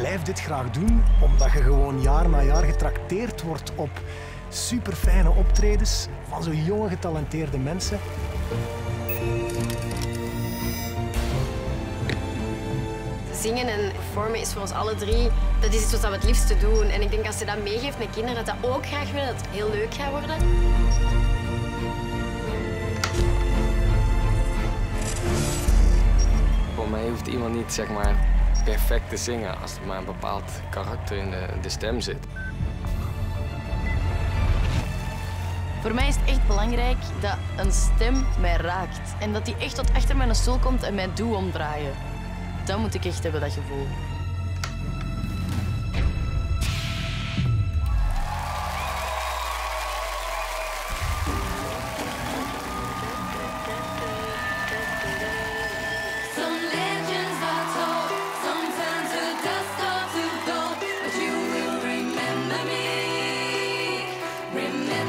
blijf dit graag doen omdat je gewoon jaar na jaar getrakteerd wordt op super fijne optredens van zo jonge getalenteerde mensen. Zingen en performen is voor ons alle drie, dat is iets wat we het liefste doen. En ik denk als je dat meegeeft met kinderen, dat dat ook graag willen, dat het heel leuk gaat worden. Voor mij hoeft iemand niet zeg maar, perfect te zingen als er maar een bepaald karakter in de, de stem zit. Voor mij is het echt belangrijk dat een stem mij raakt. En dat die echt tot achter mijn stoel komt en mij doet omdraaien. Dat moet ik echt hebben, dat gevoel.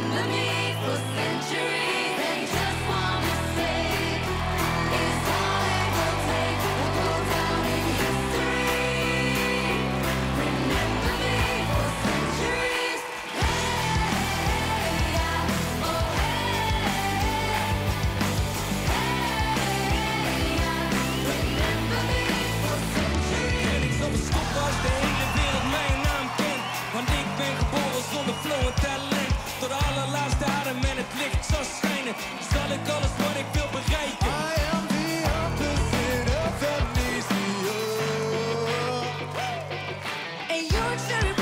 Let me. Luxury.